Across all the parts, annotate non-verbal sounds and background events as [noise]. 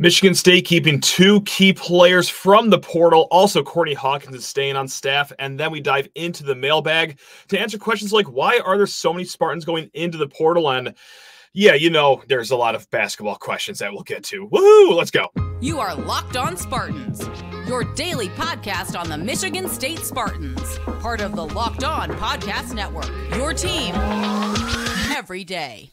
Michigan State keeping two key players from the portal. Also, Courtney Hawkins is staying on staff. And then we dive into the mailbag to answer questions like why are there so many Spartans going into the portal? And yeah, you know, there's a lot of basketball questions that we'll get to. Woohoo! Let's go. You are Locked On Spartans, your daily podcast on the Michigan State Spartans, part of the Locked On Podcast Network. Your team every day.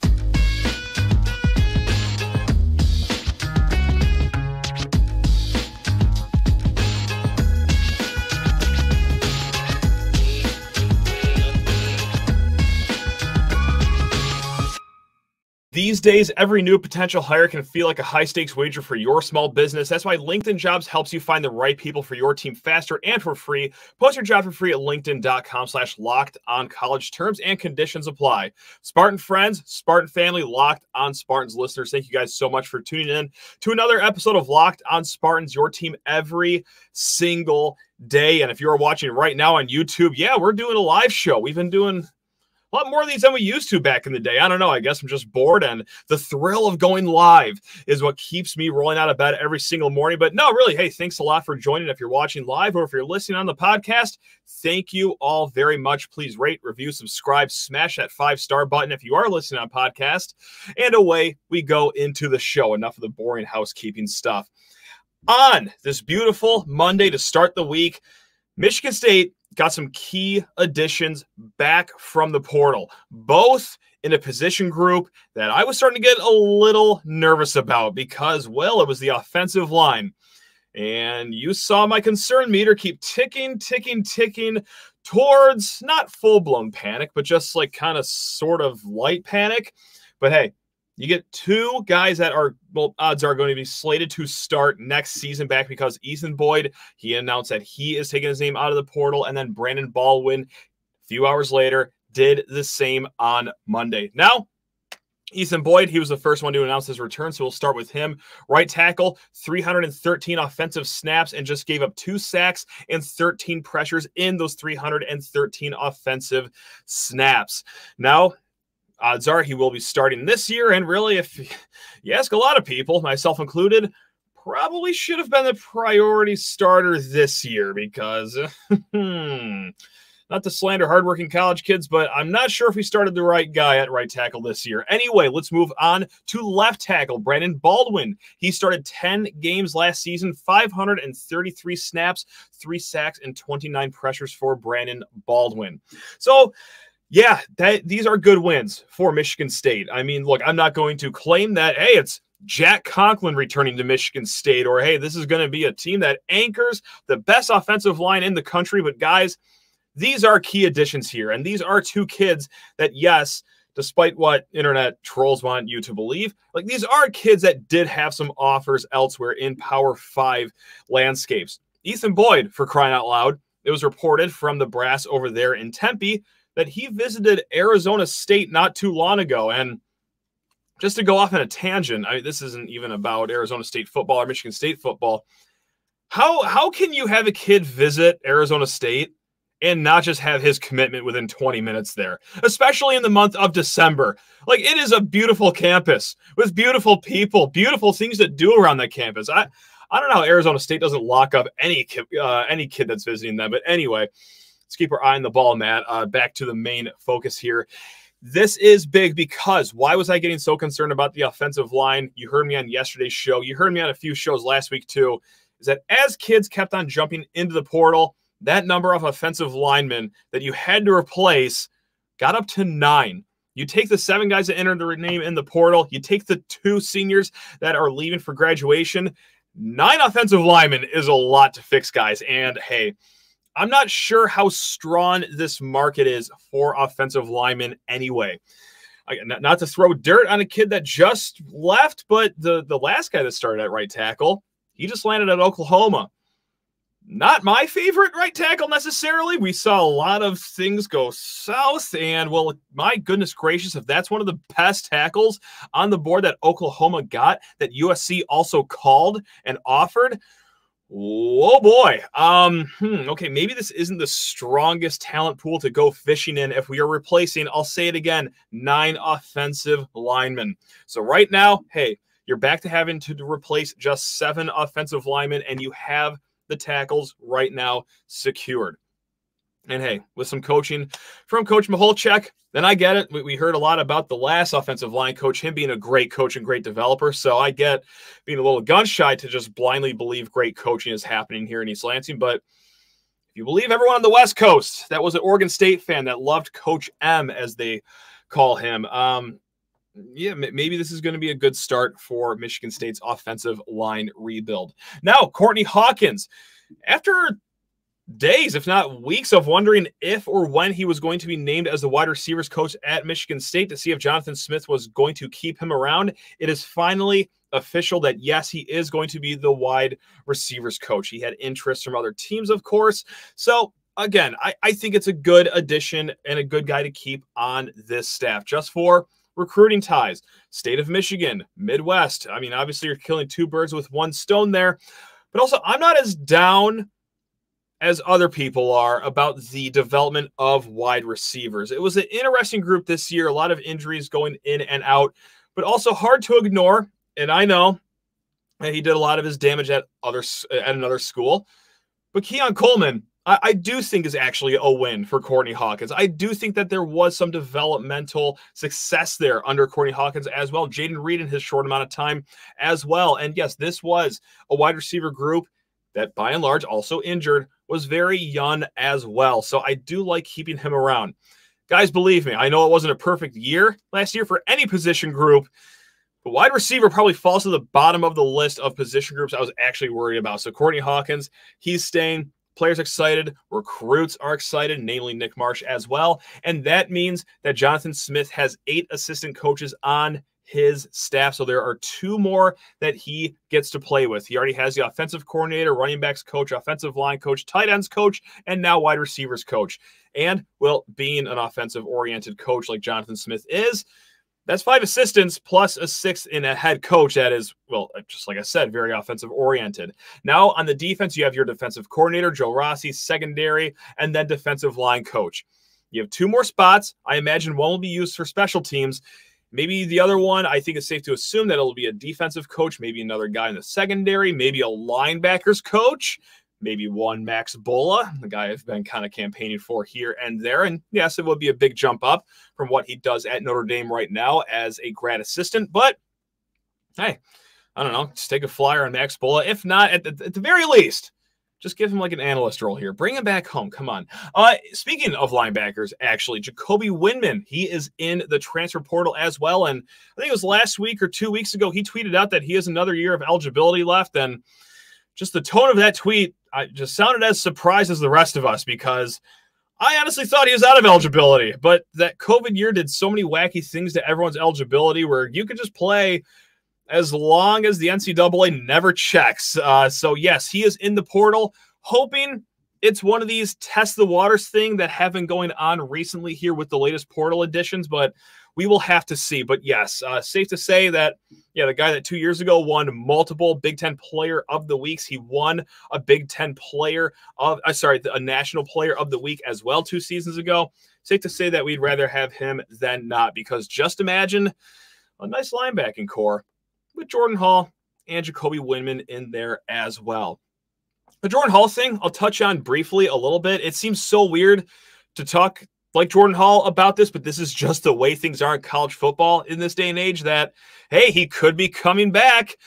These days, every new potential hire can feel like a high stakes wager for your small business. That's why LinkedIn Jobs helps you find the right people for your team faster and for free. Post your job for free at linkedin.com slash locked on college terms and conditions apply. Spartan friends, Spartan family, locked on Spartans listeners. Thank you guys so much for tuning in to another episode of Locked on Spartans, your team every single day. And if you're watching right now on YouTube, yeah, we're doing a live show. We've been doing a lot more of these than we used to back in the day. I don't know. I guess I'm just bored, and the thrill of going live is what keeps me rolling out of bed every single morning. But no, really, hey, thanks a lot for joining. If you're watching live or if you're listening on the podcast, thank you all very much. Please rate, review, subscribe, smash that five star button if you are listening on podcast. And away we go into the show. Enough of the boring housekeeping stuff. On this beautiful Monday to start the week, Michigan State got some key additions back from the portal, both in a position group that I was starting to get a little nervous about because, well, it was the offensive line. And you saw my concern meter keep ticking, ticking, ticking towards not full blown panic, but just like kind of sort of light panic. But hey, you get two guys that are well, odds are going to be slated to start next season back because Ethan Boyd, he announced that he is taking his name out of the portal, and then Brandon Baldwin, a few hours later, did the same on Monday. Now, Ethan Boyd, he was the first one to announce his return, so we'll start with him. Right tackle, 313 offensive snaps and just gave up two sacks and 13 pressures in those 313 offensive snaps. Now, odds are he will be starting this year. And really, if [laughs] you ask a lot of people, myself included, probably should have been the priority starter this year because, [laughs] hmm, not to slander hardworking college kids, but I'm not sure if we started the right guy at right tackle this year. Anyway, let's move on to left tackle, Brandon Baldwin. He started 10 games last season, 533 snaps, three sacks, and 29 pressures for Brandon Baldwin. So, yeah, that these are good wins for Michigan State. I mean, look, I'm not going to claim that, hey, it's Jack Conklin returning to Michigan State, or hey, this is going to be a team that anchors the best offensive line in the country. But guys, these are key additions here. And these are two kids that, yes, despite what internet trolls want you to believe, like these are kids that did have some offers elsewhere in Power Five landscapes. Ethan Boyd, for crying out loud, it was reported from the brass over there in Tempe that he visited Arizona State not too long ago. And just to go off on a tangent, I mean, this isn't even about Arizona State football or Michigan State football. How how can you have a kid visit Arizona State and not just have his commitment within 20 minutes there, especially in the month of December? Like it is a beautiful campus with beautiful people, beautiful things to do around that campus. I I don't know how Arizona State doesn't lock up any uh, any kid that's visiting them, but anyway, let's keep our eye on the ball, Matt. Uh, back to the main focus here. This is big because why was I getting so concerned about the offensive line? You heard me on yesterday's show. You heard me on a few shows last week too. Is that as kids kept on jumping into the portal, that number of offensive linemen that you had to replace got up to nine. You take the seven guys that entered the name in the portal, you take the two seniors that are leaving for graduation. Nine offensive linemen is a lot to fix, guys. And hey, I'm not sure how strong this market is for offensive linemen anyway. not to throw dirt on a kid that just left, but the, the last guy that started at right tackle, he just landed at Oklahoma. Not my favorite right tackle necessarily. We saw a lot of things go south, and well, my goodness gracious, if that's one of the best tackles on the board that Oklahoma got, that USC also called and offered, Oh boy. Um, hmm, okay, maybe this isn't the strongest talent pool to go fishing in if we are replacing, I'll say it again, nine offensive linemen. So right now, hey, You're back to having to replace just seven offensive linemen, and you have the tackles right now secured. And hey, with some coaching from Coach Michalczik, then I get it. We, we, heard a lot about the last offensive line coach, him being a great coach and great developer. So I get being a little gun shy to just blindly believe great coaching is happening here in East Lansing. But if you believe everyone on the West Coast that was an Oregon State fan that loved Coach M, as they call him, um, yeah, maybe this is going to be a good start for Michigan State's offensive line rebuild. Now, Courtney Hawkins, after days, if not weeks, of wondering if or when he was going to be named as the wide receivers coach at Michigan State to see if Jonathan Smith was going to keep him around. It is finally official that yes, he is going to be the wide receivers coach. He had interest from other teams, of course. So again, I, I think it's a good addition and a good guy to keep on this staff just for recruiting ties. State of Michigan, Midwest. I mean, obviously, you're killing two birds with one stone there. But also, I'm not as down as other people are about the development of wide receivers. It was an interesting group this year, a lot of injuries going in and out, but also hard to ignore. And I know that he did a lot of his damage at other at another school. But Keon Coleman, I, I, do think is actually a win for Courtney Hawkins. I do think that there was some developmental success there under Courtney Hawkins as well. Jayden Reed in his short amount of time as well. And yes, this was a wide receiver group that by and large also injured, was very young as well. So I do like keeping him around. Guys, believe me, I know it wasn't a perfect year last year for any position group, but wide receiver probably falls to the bottom of the list of position groups I was actually worried about. So Courtney Hawkins, he's staying. Players excited, recruits are excited, namely Nick Marsh as well. And that means that Jonathan Smith has eight assistant coaches on his staff. So there are two more that he gets to play with. He already has the offensive coordinator, running backs coach, offensive line coach, tight ends coach, and now wide receivers coach. And well, being an offensive oriented coach like Jonathan Smith is, that's five assistants plus a sixth in a head coach that is, well, uh, just like I said, very offensive oriented. Now on the defense, you have your defensive coordinator, Joe Rossi, secondary, and then defensive line coach. You have two more spots. I imagine one will be used for special teams. Maybe the other one, I think it's safe to assume that it'll be a defensive coach, maybe another guy in the secondary, maybe a linebackers coach, maybe one Max Bullough, the guy I've been kind of campaigning for here and there. And yes, it would be a big jump up from what he does at Notre Dame right now as a grad assistant. But hey, I don't know, just take a flyer on Max Bullough. If not, at the, at the very least, just give him like an analyst role here. Bring him back home. Come on. Uh, speaking of linebackers, actually, Jacoby Windmon, he is in the transfer portal as well. And I think it was last week or two weeks ago, he tweeted out that he has another year of eligibility left. And just the tone of that tweet I just sounded as surprised as the rest of us because I honestly thought he was out of eligibility. But that COVID year did so many wacky things to everyone's eligibility where you could just play – as long as the NCAA never checks. Uh, so, yes, he is in the portal, hoping it's one of these test the waters thing that have been going on recently here with the latest portal additions, but we will have to see. But yes, uh, safe to say that, yeah, the guy that two years ago won multiple Big Ten Player of the Weeks, he won a Big Ten Player of, uh, sorry, a National Player of the Week as well two seasons ago. Safe to say that we'd rather have him than not, because just imagine a nice linebacking corps with Jordan Hall and Jacoby Windmon in there as well. The Jordan Hall thing, I'll touch on briefly a little bit. It seems so weird to talk like Jordan Hall about this, but this is just the way things are in college football in this day and age that, hey, he could be coming back,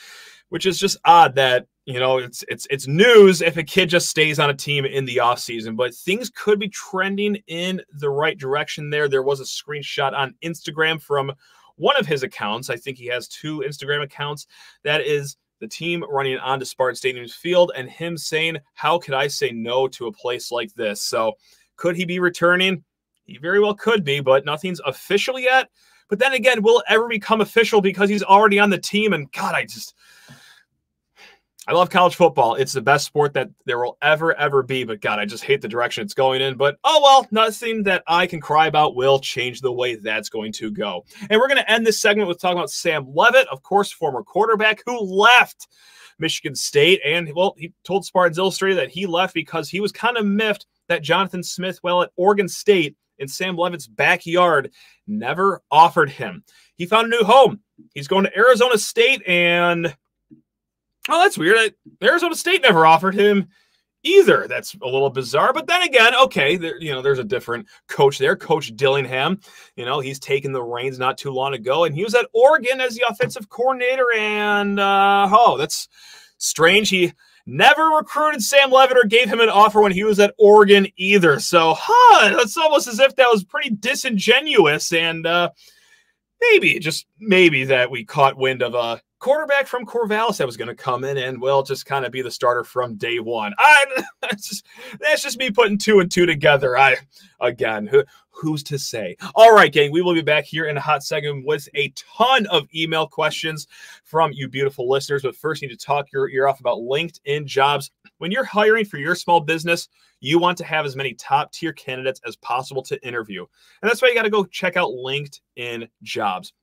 which is just odd that, you know, it's it's it's news if a kid just stays on a team in the offseason, but things could be trending in the right direction there. There was a screenshot on Instagram from one of his accounts. I think he has two Instagram accounts. That is the team running onto Spartan Stadium's field and him saying, How could I say no to a place like this? So, could he be returning? He very well could be, but nothing's official yet. But then again, will it ever become official because he's already on the team? And God, I just I love college football. It's the best sport that there will ever, ever be. But God, I just hate the direction it's going in. But oh well, nothing that I can cry about will change the way that's going to go. And we're going to end this segment with talking about Sam Leavitt, of course, former quarterback who left Michigan State. And well, he told Spartans Illustrated that he left because he was kind of miffed that Jonathan Smith, well, at Oregon State in Sam Leavitt's backyard, never offered him. He found a new home he's going to Arizona State, and oh, that's weird. Arizona State never offered him either. That's a little bizarre. But then again, okay, there, you know, there's a different coach there, Coach Dillingham. You know, he's taken the reins not too long ago, and he was at Oregon as the offensive coordinator. And uh, oh, that's strange. He never recruited Sam Leavitt or gave him an offer when he was at Oregon either. So, huh, that's almost as if that was pretty disingenuous and. uh maybe just maybe that we caught wind of a quarterback from Corvallis that was going to come in and well just kind of be the starter from day one. I [laughs] that's just that's just me putting two and two together. I again, who, who's to say? All right, gang, we will be back here in a hot second with a ton of email questions from you beautiful listeners. But first, you need to talk your ear off about LinkedIn jobs. When you're hiring for your small business, you want to have as many top tier candidates as possible to interview. And that's why you got to go check out LinkedIn jobs.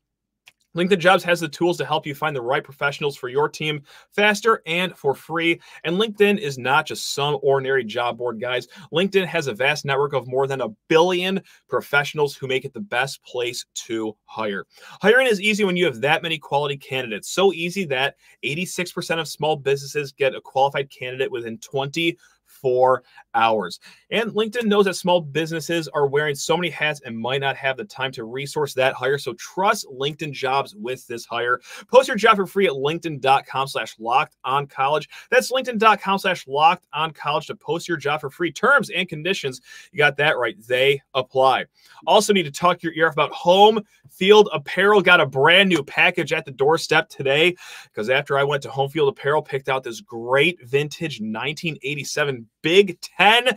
LinkedIn Jobs has the tools to help you find the right professionals for your team faster and for free. And LinkedIn is not just some ordinary job board, guys. LinkedIn has a vast network of more than a billion professionals who make it the best place to hire. Hiring is easy when you have that many quality candidates. So easy that 86% of small businesses get a qualified candidate within 20 four hours. And LinkedIn knows that small businesses are wearing so many hats and might not have the time to resource that hire. So trust LinkedIn jobs with this hire. Post your job for free at LinkedIn.com slash locked on college. That's LinkedIn.com slash locked on college to post your job for free. Terms and conditions. You got that right. They apply. Also need to talk your ear off about home field apparel. Got a brand new package at the doorstep today because after I went to home field apparel, picked out this great vintage 1987 Big Ten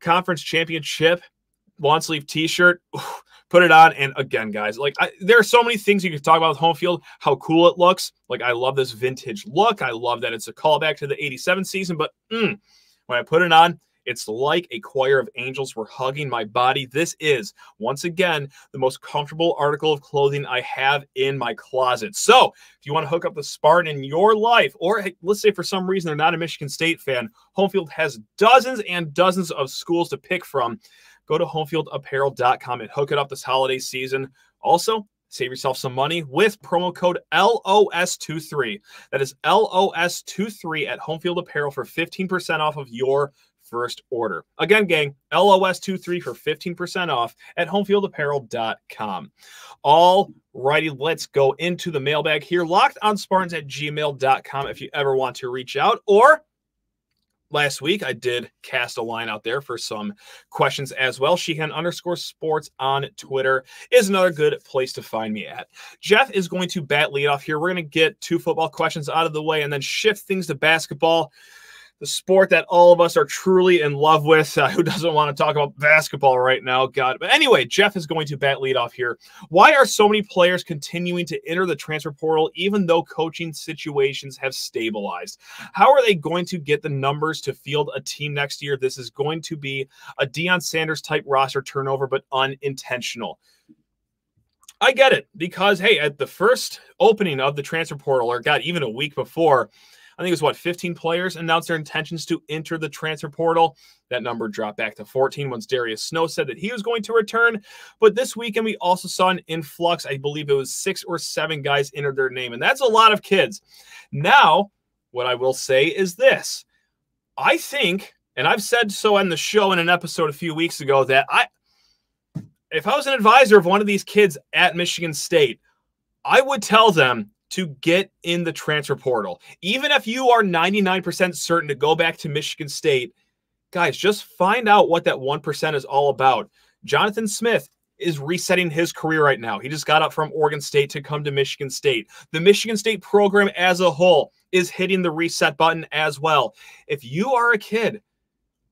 Conference Championship lawn sleeve T-shirt. Put it on, and again, guys, like I, there are so many things you can talk about with home field. How cool it looks. Like I love this vintage look. I love that it's a callback to the '87 season. But mm, when I put it on, it's like a choir of angels were hugging my body. This is, once again, the most comfortable article of clothing I have in my closet. So, if you want to hook up the Spartan in your life, or let's say for some reason they're not a Michigan State fan, Homefield has dozens and dozens of schools to pick from. Go to homefieldapparel.com and hook it up this holiday season. Also, save yourself some money with promo code LOS23. That is LOS23 at Homefield Apparel for 15% off of your first order. Again, gang, LOS23 for 15% off at homefieldapparel.com. All righty, let's go into the mailbag here. Locked on Spartans at gmail.com if you ever want to reach out or last week I did cast a line out there for some questions as well. Sheehan underscore sports on Twitter is another good place to find me at. Jeff is going to bat lead off here. We're going to get two football questions out of the way and then shift things to basketball the sport that all of us are truly in love with. Uh, [laughs] who doesn't want to talk about basketball right now? God. But anyway, Jeff is going to bat lead off here. Why are so many players continuing to enter the transfer portal even though coaching situations have stabilized? How are they going to get the numbers to field a team next year? This is going to be a Deion Sanders type roster turnover, but unintentional. I get it because, hey, at the first opening of the transfer portal, or God, even a week before, I think it was what 15 players announced their intentions to enter the transfer portal. That number dropped back to 14 once Darius Snow said that he was going to return. But this weekend, we also saw an influx. I believe it was six or seven guys entered their name, and that's a lot of kids. Now, what I will say is this I think, and I've said so on the show in an episode a few weeks ago, that I, if I was an advisor of one of these kids at Michigan State, I would tell them to get in the transfer portal. Even if you are 99% certain to go back to Michigan State, guys, just find out what that 1% is all about. Jonathan Smith is resetting his career right now. He just got up from Oregon State to come to Michigan State. The Michigan State program as a whole is hitting the reset button as well. If you are a kid,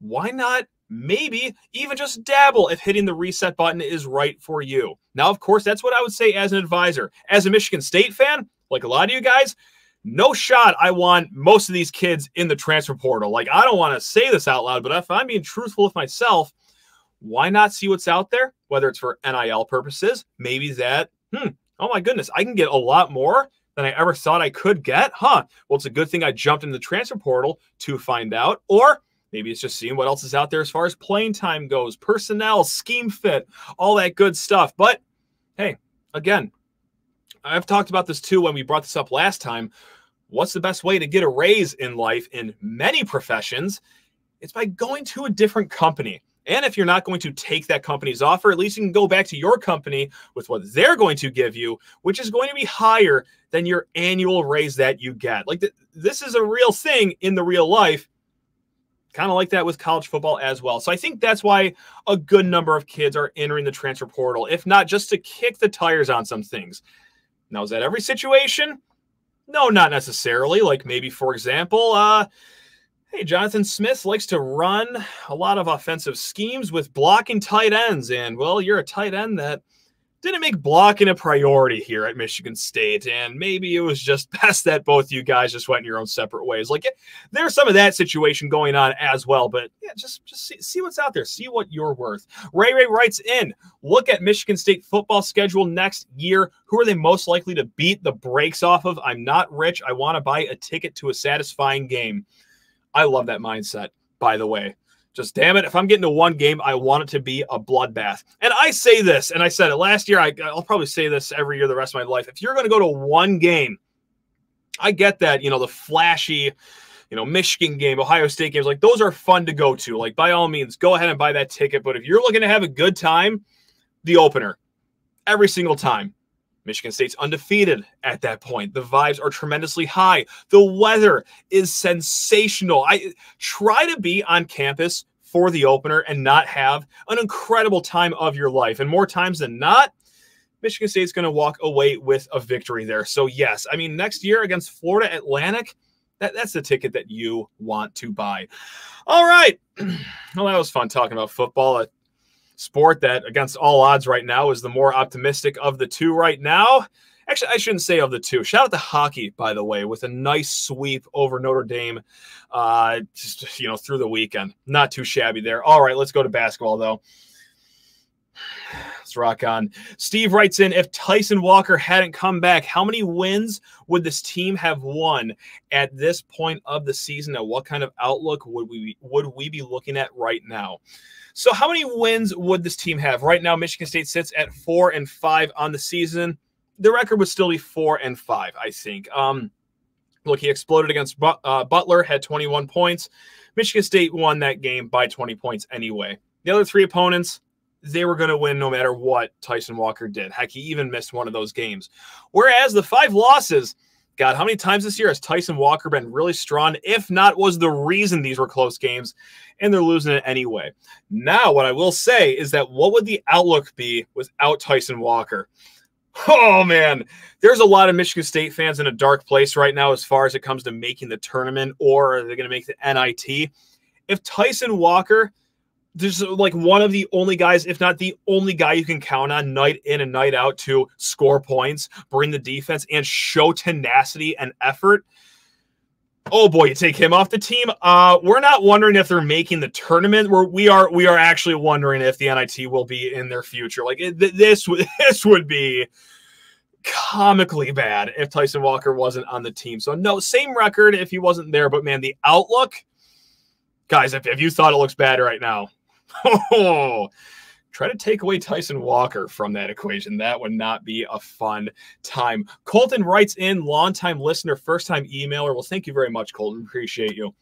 why not maybe even just dabble if hitting the reset button is right for you? Now, of course, that's what I would say as an advisor. As a Michigan State fan, like a lot of you guys, no shot I want most of these kids in the transfer portal. Like, I don't want to say this out loud, but if I'm being truthful with myself, why not see what's out there? Whether it's for NIL purposes, maybe that, hmm, oh my goodness, I can get a lot more than I ever thought I could get. Huh. Well, it's a good thing I jumped in the transfer portal to find out. Or maybe it's just seeing what else is out there as far as playing time goes, personnel, scheme fit, all that good stuff. But hey, again, I've talked about this too when we brought this up last time. What's the best way to get a raise in life in many professions? It's by going to a different company. And if you're not going to take that company's offer, at least you can go back to your company with what they're going to give you, which is going to be higher than your annual raise that you get. Like th- this is a real thing in the real life. Kind of like that with college football as well. So I think that's why a good number of kids are entering the transfer portal, if not just to kick the tires on some things. Now, is that every situation? No, not necessarily. Like maybe, for example, uh, hey, Jonathan Smith likes to run a lot of offensive schemes with blocking tight ends. And, well, you're a tight end that – didn't make blocking a priority here at Michigan State. And maybe it was just [laughs] best that both you guys just went in your own separate ways. Like there's some of that situation going on as well. But yeah, just, just see, see what's out there. See what you're worth. Ray Ray writes in, look at Michigan State football schedule next year. Who are they most likely to beat the brakes off of? I'm not rich. I want to buy a ticket to a satisfying game. I love that mindset, by the way. Just damn it, if I'm getting to one game, I want it to be a bloodbath. And I say this, and I said it last year. I, will probably say this every year the rest of my life. If you're going to go to one game, I get that, you know, the flashy, you know, Michigan game, Ohio State games, like those are fun to go to. Like, by all means, go ahead and buy that ticket. But if you're looking to have a good time, the opener, every single time. Michigan State's undefeated at that point. The vibes are tremendously high. The weather is sensational. I try to be on campus for the opener and not have an incredible time of your life. And more times than not, Michigan State's going to walk away with a victory there. So, yes, I mean, next year against Florida Atlantic, that, that's the ticket that you want to buy. All right. [clears throat] Well, that was fun talking about football sport that, against all odds right now, is the more optimistic of the two right now. Actually, I shouldn't say of the two. Shout out to hockey, by the way, with a nice sweep over Notre Dame, uh, just you know through the weekend. Not too shabby there. All right, let's go to basketball though. Let's rock on. Steve writes in If Tyson Walker hadn't come back, how many wins would this team have won at this point of the season? And what kind of outlook would we would we be looking at right now? So, how many wins would this team have? Right now, Michigan State sits at four and five on the season. The record would still be four and five, I think. Um, look, he exploded against uh, Butler, had 21 points. Michigan State won that game by 20 points anyway. The other three opponents, they were going to win no matter what Tyson Walker did. Heck, he even missed one of those games. Whereas the five losses, God, how many times this year has Tyson Walker been really strong, if not was the reason these were close games, and they're losing it anyway? Now, what I will say is that what would the outlook be without Tyson Walker? Oh man, there's a lot of Michigan State fans in a dark place right now as far as it comes to making the tournament or are they going to make the NIT? If Tyson Walker there's like one of the only guys, if not the only guy you can count on night in and night out to score points, bring the defense, and show tenacity and effort. Oh boy, you take him off the team. Uh, we're not wondering if they're making the tournament. We're, we are we are actually wondering if the NIT will be in their future. Like it, this [laughs] this would be comically bad if Tyson Walker wasn't on the team. So no, same record if he wasn't there. But man, the outlook, guys, if, if you thought it looks bad right now, Oh, try to take away Tyson Walker from that equation. That would not be a fun time. Colton writes in, longtime listener, first time emailer. Well, thank you very much, Colton. Appreciate you.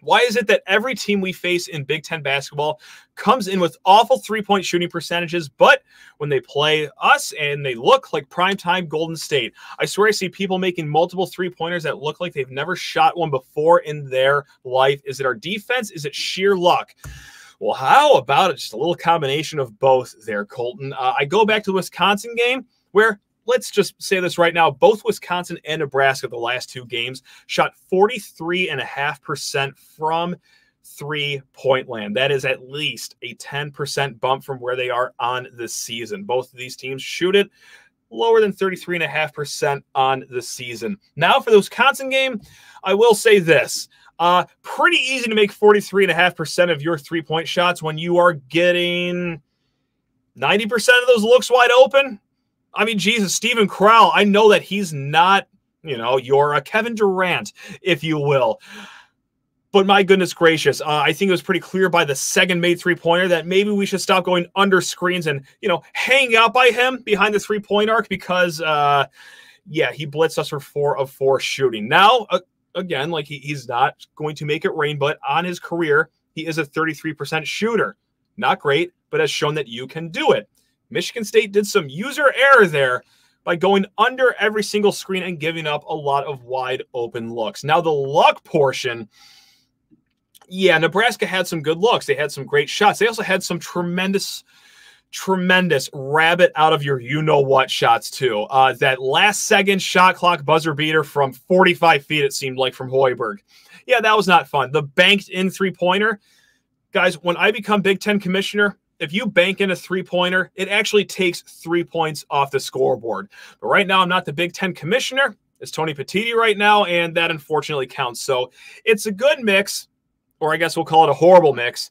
Why is it that every team we face in Big Ten basketball comes in with awful three point shooting percentages, but when they play us and they look like primetime Golden State, I swear I see people making multiple three pointers that look like they've never shot one before in their life. Is it our defense? Is it sheer luck? Well, how about it? Just a little combination of both there, Colton. Uh, I go back to the Wisconsin game where let's just say this right now both Wisconsin and Nebraska, the last two games, shot 43.5% from three point land. That is at least a 10% bump from where they are on the season. Both of these teams shoot it lower than 33.5% on the season. Now, for the Wisconsin game, I will say this uh, pretty easy to make 43.5% of your three point shots when you are getting 90% of those looks wide open. I mean, Jesus, Steven Crowl, I know that he's not, you know, you're a Kevin Durant, if you will. But my goodness gracious, uh, I think it was pretty clear by the second made three pointer that maybe we should stop going under screens and, you know, hang out by him behind the three point arc because, uh, yeah, he blitzed us for four of four shooting. Now, uh, again, like he, he's not going to make it rain, but on his career, he is a 33% shooter. Not great, but has shown that you can do it. Michigan State did some user error there by going under every single screen and giving up a lot of wide open looks. Now, the luck portion yeah, Nebraska had some good looks. They had some great shots. They also had some tremendous, tremendous rabbit out of your you know what shots too. Uh, that last second shot clock buzzer beater from 45 feet, it seemed like from Hoiberg. Yeah, that was not fun. The banked in three pointer, guys. When I become Big Ten commissioner, if you bank in a three pointer, it actually takes three points off the scoreboard. But right now, I'm not the Big Ten commissioner. It's Tony Petitti right now, and that unfortunately counts. So it's a good mix or I guess we'll call it a horrible mix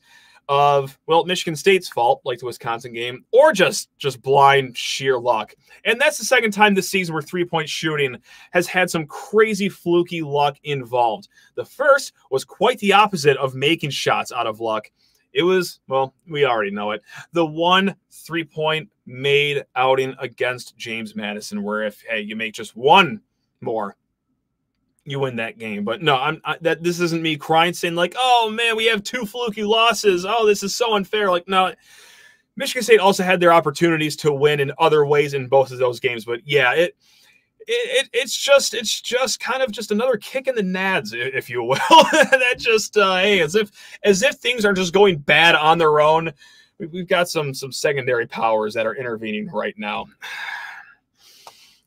of well Michigan State's fault like the Wisconsin game or just just blind sheer luck. And that's the second time this season where three-point shooting has had some crazy fluky luck involved. The first was quite the opposite of making shots out of luck. It was, well, we already know it. The one three-point made outing against James Madison where if hey, you make just one more you win that game. But no, I'm I, that this isn't me crying saying like, "Oh man, we have two fluky losses. Oh, this is so unfair." Like no, Michigan State also had their opportunities to win in other ways in both of those games, but yeah, it it, it's just it's just kind of just another kick in the nads, if you will. [laughs] that just uh, hey, as if as if things are just going bad on their own. We've got some some secondary powers that are intervening right now.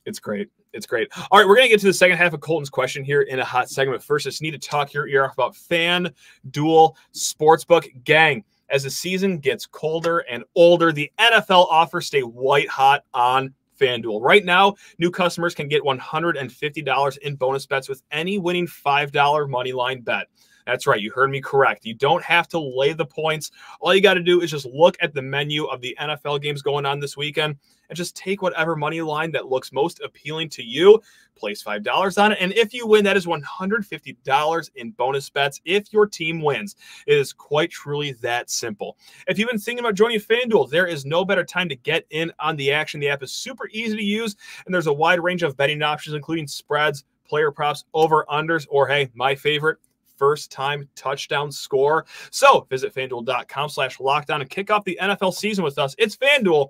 It's great it's great. All right, we're gonna get to the second half of Colton's question here in a hot segment. First, I just need to talk your ear off about Fan Duel Sportsbook Gang. As the season gets colder and older, the NFL offers stay white hot on FanDuel. Right now, new customers can get $150 in bonus bets with any winning $5 money line bet. That's right. You heard me correct. You don't have to lay the points. All you got to do is just look at the menu of the NFL games going on this weekend and just take whatever money line that looks most appealing to you, place $5 on it. And if you win, that is $150 in bonus bets if your team wins. It is quite truly that simple. If you've been thinking about joining FanDuel, there is no better time to get in on the action. The app is super easy to use, and there's a wide range of betting options, including spreads, player props, over unders, or hey, my favorite, first time touchdown score. So visit fanduel.com slash lockdown and kick off the NFL season with us. It's FanDuel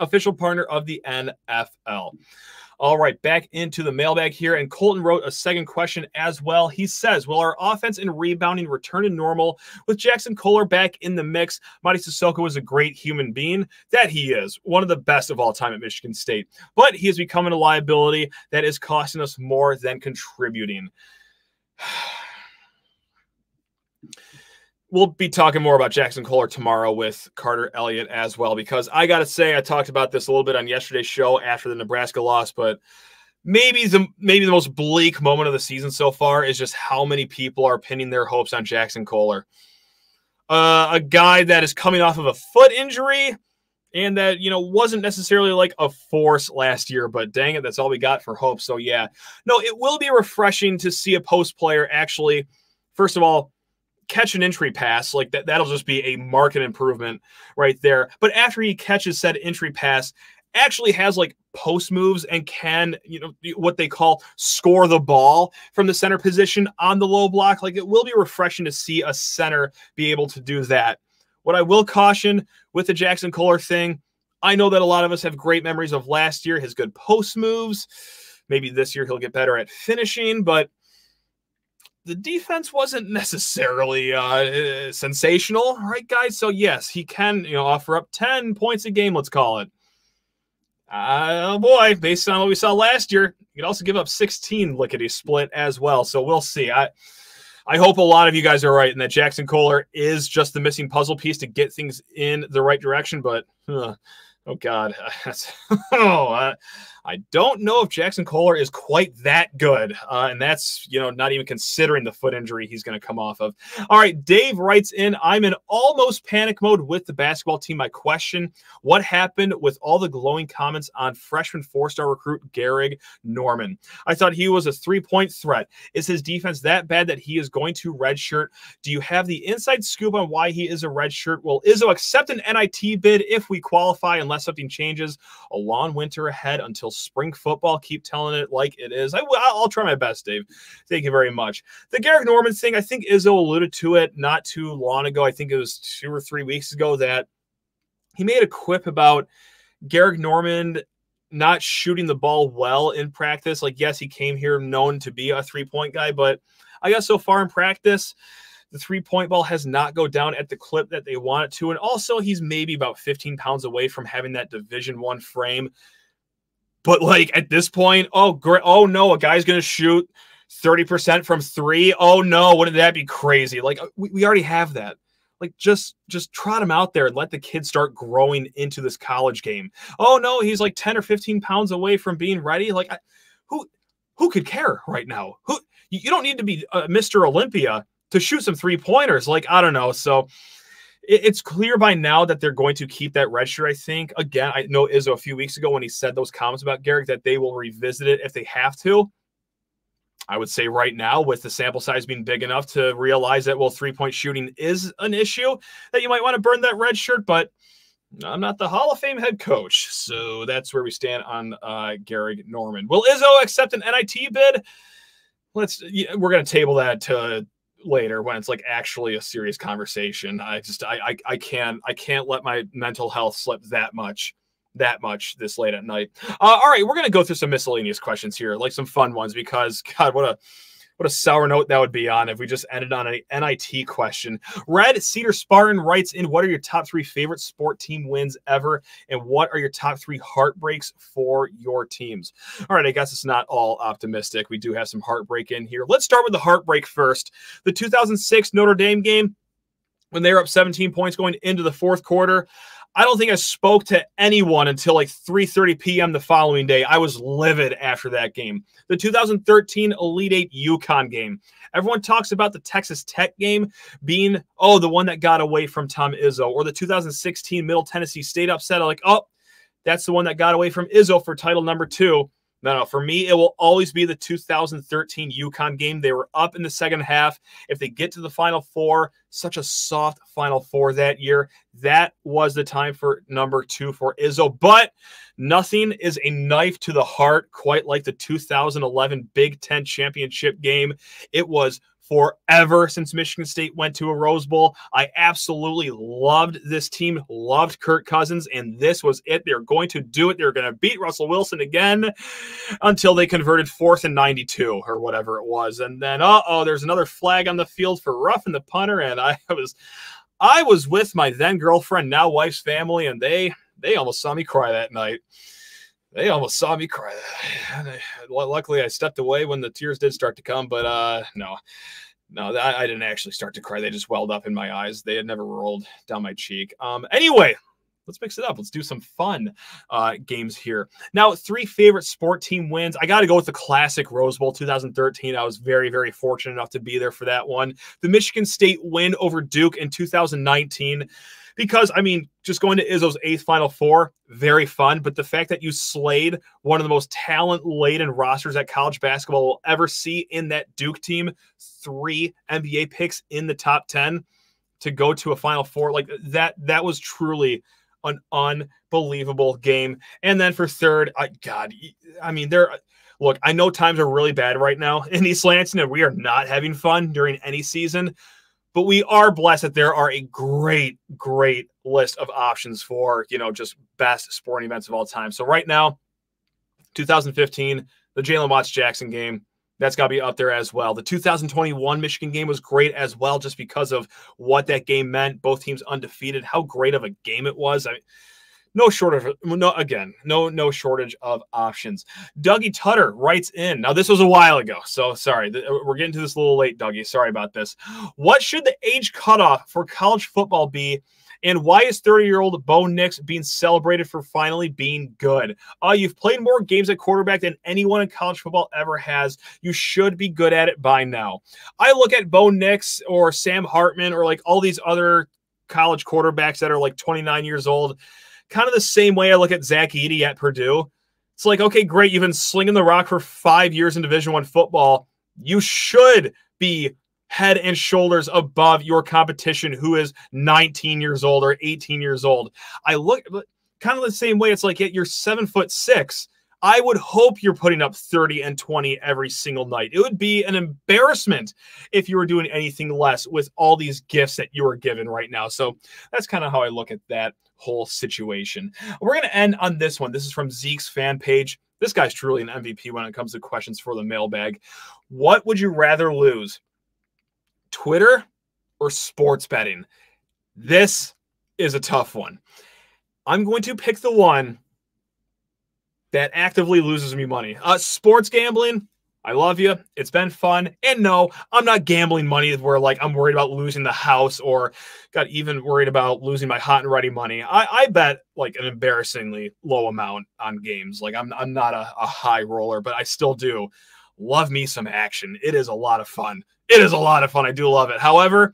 official partner of the NFL. All right, back into the mailbag here. And Colton wrote a second question as well. He says, Will our offense and rebounding return to normal with Jaxon Kohler back in the mix? Mady Sissoko is a great human being. That he is, one of the best of all time at Michigan State. But he is becoming a liability that is costing us more than contributing. [sighs] we'll be talking more about Jaxon Kohler tomorrow with Carter Elliott as well, because I got to say, I talked about this a little bit on yesterday's show after the Nebraska loss, but maybe the maybe the most bleak moment of the season so far is just how many people are pinning their hopes on Jaxon Kohler. Uh, a guy that is coming off of a foot injury and that you know wasn't necessarily like a force last year but dang it that's all we got for hope so yeah no it will be refreshing to see a post player actually first of all catch an entry pass, like that, that'll just be a market improvement right there. But after he catches said entry pass, actually has like post moves and can, you know, what they call score the ball from the center position on the low block. Like it will be refreshing to see a center be able to do that. What I will caution with the Jaxon Kohler thing, I know that a lot of us have great memories of last year, his good post moves. Maybe this year he'll get better at finishing, but the defense wasn't necessarily uh, sensational, right, guys? So yes, he can you know offer up ten points a game. Let's call it. Uh, oh boy, based on what we saw last year, he could also give up 16 lickety split as well. So we'll see. I I hope a lot of you guys are right and that Jaxon Kohler is just the missing puzzle piece to get things in the right direction. But uh, Oh God, [laughs] oh, I don't know if Jaxon Kohler is quite that good, uh, and that's you know not even considering the foot injury he's going to come off of. All right, Dave writes in, I'm in almost panic mode with the basketball team. My question: What happened with all the glowing comments on freshman four-star recruit Gehrig Normand? I thought he was a three-point threat. Is his defense that bad that he is going to redshirt? Do you have the inside scoop on why he is a redshirt? Will Izzo accept an NIT bid if we qualify? And unless something changes. A long winter ahead until spring football. Keep telling it like it is. I, will try my best, Dave. Thank you very much. The Gehrig Normand thing, I think Izzo alluded to it not too long ago. I think it was two or three weeks ago that he made a quip about Gehrig Normand not shooting the ball well in practice. Like, yes, he came here known to be a three point guy, but I guess so far in practice, the three point ball has not go down at the clip that they want it to, and also he's maybe about 15 pounds away from having that Division One frame. But like at this point, oh great, oh no, a guy's gonna shoot 30% from three. Oh no, wouldn't that be crazy? Like uh, we, we already have that. Like just just trot him out there and let the kid start growing into this college game. Oh no, he's like 10 or 15 pounds away from being ready. Like I, who who could care right now? Who you don't need to be uh, Mr. Olympia to shoot some three pointers. Like, I don't know. So it, it's clear by now that they're going to keep that red shirt. I think. Again, I know Izzo a few weeks ago when he said those comments about Gehrig that they will revisit it if they have to. I would say right now, with the sample size being big enough to realize that, well, three point shooting is an issue, that you might want to burn that red shirt. But I'm not the Hall of Fame head coach. So that's where we stand on uh, Gehrig Normand. Will Izzo accept an NIT bid? Let's, we're going to table that to later when it's like actually a serious conversation. I just I I, I can't I can't let my mental health slip that much that much this late at night. Uh, all right, we're gonna go through some miscellaneous questions here, like some fun ones, because God, what a what a sour note that would be on if we just ended on an NIT question. Red Cedar Spartan writes in What are your top three favorite sport team wins ever? And what are your top three heartbreaks for your teams? All right, I guess it's not all optimistic. We do have some heartbreak in here. Let's start with the heartbreak first. The 2006 Notre Dame game, when they were up 17 points going into the fourth quarter. I don't think I spoke to anyone until like 3:30 p.m. the following day. I was livid after that game. The 2013 Elite Eight UConn game. Everyone talks about the Texas Tech game being oh the one that got away from Tom Izzo, or the 2016 Middle Tennessee State upset. I'm like oh, that's the one that got away from Izzo for title number two. No, no, for me, it will always be the 2013 UConn game. They were up in the second half. If they get to the final four, such a soft final four that year, that was the time for number two for Izzo. But nothing is a knife to the heart quite like the 2011 Big Ten championship game. It was forever since Michigan State went to a Rose Bowl. I absolutely loved this team, loved Kirk Cousins, and this was it. They're going to do it. They're going to beat Russell Wilson again until they converted fourth and 92 or whatever it was. And then, uh oh, there's another flag on the field for roughing the punter. And I [laughs] was. I was with my then girlfriend, now wife's family, and they they almost saw me cry that night they almost saw me cry. [sighs] Luckily, I stepped away when the tears did start to come, but uh, no, no, I, didn't actually start to cry. They just welled up in my eyes. They had never rolled down my cheek. Um, anyway, let's mix it up. Let's do some fun uh, games here. Now, three favorite sport team wins. I got to go with the classic Rose Bowl 2013. I was very, very fortunate enough to be there for that one. The Michigan State win over Duke in 2019 because I mean, just going to Izzo's eighth Final Four, very fun. But the fact that you slayed one of the most talent laden rosters that college basketball will ever see in that Duke team, three NBA picks in the top 10 to go to a Final Four, like that, that was truly an unbelievable game. And then for third, I, God, I mean, there. Look, I know times are really bad right now in East Lansing, and we are not having fun during any season but we are blessed that there are a great, great list of options for, you know, just best sporting events of all time. So right now, 2015, the Jalen Watts Jackson game, that's got to be up there as well. The 2021 Michigan game was great as well, just because of what that game meant. Both teams undefeated, how great of a game it was. I mean, no shortage. No, again, no no shortage of options. Dougie Tutter writes in. Now this was a while ago, so sorry. We're getting to this a little late, Dougie. Sorry about this. What should the age cutoff for college football be? And why is 30 year old Bo Nix being celebrated for finally being good? Uh, you've played more games at quarterback than anyone in college football ever has. You should be good at it by now. I look at Bo Nix or Sam Hartman or like all these other college quarterbacks that are like 29 years old, kind of the same way I look at Zach Edey at Purdue. It's like, okay, great, you've been slinging the rock for five years in Division One football. You should be head and shoulders above your competition who is 19 years old or 18 years old. I look kind of the same way. It's like yet you're seven foot six. I would hope you're putting up 30 and 20 every single night. It would be an embarrassment if you were doing anything less with all these gifts that you are given right now. So that's kind of how I look at that whole situation. We're going to end on this one. This is from Zeke's fan page. This guy's truly an MVP when it comes to questions for the mailbag. What would you rather lose? Twitter or sports betting? This is a tough one. I'm going to pick the one that actively loses me money. Uh, sports gambling, I love you. It's been fun. And no, I'm not gambling money where like I'm worried about losing the house or got even worried about losing my hot and ready money. I, I bet like an embarrassingly low amount on games. Like I'm I'm not a, a high roller, but I still do love me some action. It is a lot of fun. It is a lot of fun. I do love it. However,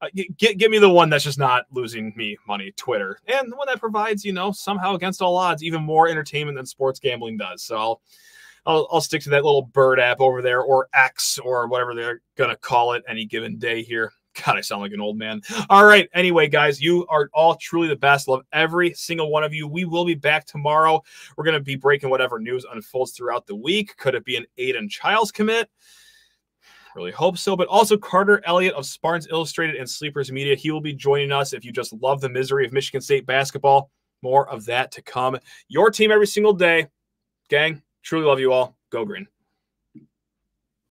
uh, give me the one that's just not losing me money, Twitter, and the one that provides, you know, somehow against all odds, even more entertainment than sports gambling does. So I'll I'll, I'll stick to that little bird app over there, or X, or whatever they're gonna call it any given day here. God, I sound like an old man. All right. Anyway, guys, you are all truly the best. Love every single one of you. We will be back tomorrow. We're going to be breaking whatever news unfolds throughout the week. Could it be an Aidan Chiles commit? Really hope so. But also Carter Elliott of Spartans Illustrated and Sleepers Media. He will be joining us if you just love the misery of Michigan State basketball. More of that to come. Your team every single day. Gang, truly love you all. Go green.